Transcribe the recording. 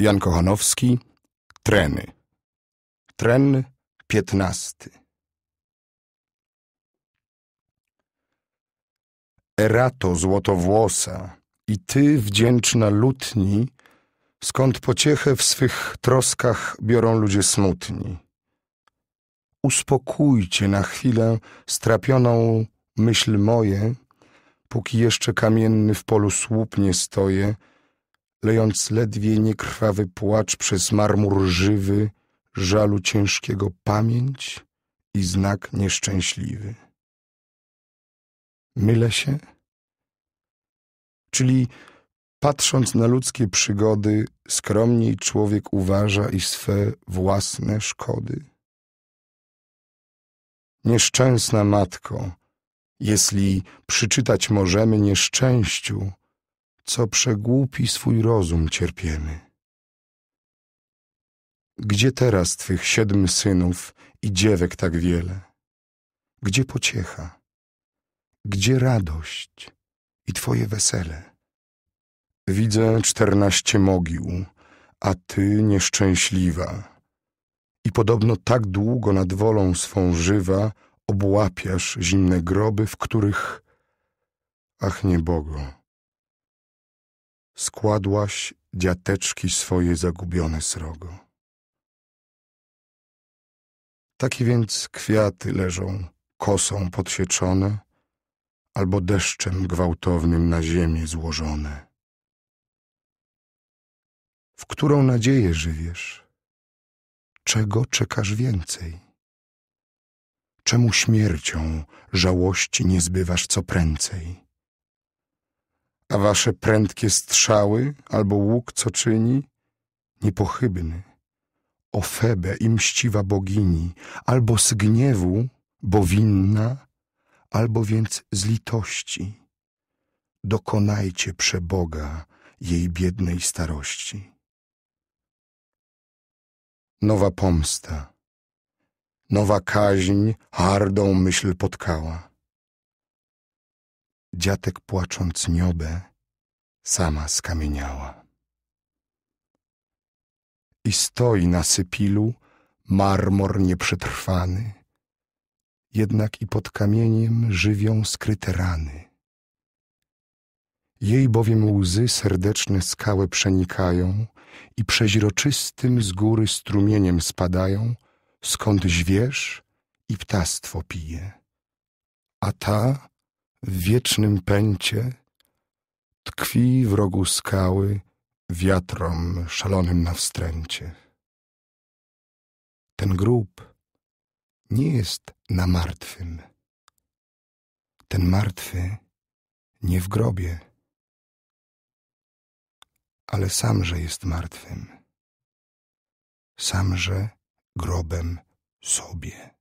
Jan Kochanowski, Treny. Tren piętnasty. Erato złotowłosa i ty wdzięczna lutni, skąd pociechę w swych troskach biorą ludzie smutni. Uspokójcie na chwilę strapioną myśl moje, póki jeszcze kamienny w polu słup nie stoję, lejąc ledwie niekrwawy płacz przez marmur żywy, żalu ciężkiego pamięć i znak nieszczęśliwy. Mylę się? Czyli patrząc na ludzkie przygody, skromniej człowiek uważa i swe własne szkody? Nieszczęsna matko, jeśli przyczytać możemy nieszczęściu, co przegłupi swój rozum cierpiemy. Gdzie teraz twych siedm synów i dziewek tak wiele? Gdzie pociecha? Gdzie radość i twoje wesele? Widzę czternaście mogił, a ty nieszczęśliwa. I podobno tak długo nad wolą swą żywa obłapiasz zimne groby, w których, ach niebogo, składłaś dziateczki swoje zagubione srogo. Takie więc kwiaty leżą kosą podsieczone, albo deszczem gwałtownym na ziemię złożone. W którą nadzieję żywiesz? Czego czekasz więcej? Czemu śmiercią żałości nie zbywasz co prędzej? A wasze prędkie strzały albo łuk co czyni? Niepochybny o Febę i mściwa bogini, albo z gniewu, bo winna, albo więc z litości. Dokonajcie przeboga jej biednej starości. Nowa pomsta, nowa kaźń hardą myśl potkała. Dziatek płacząc niobę, sama skamieniała i stoi na sypilu marmor nieprzetrwany, jednak i pod kamieniem żywią skryte rany. Jej bowiem łzy serdeczne skałę przenikają i przeźroczystym z góry strumieniem spadają, skąd zwierz i ptactwo pije. A ta w wiecznym pęcie tkwi w rogu skały wiatrom szalonym na wstręcie. Ten grób nie jest na martwym. Ten martwy nie w grobie, ale samże jest martwym. Samże grobem sobie.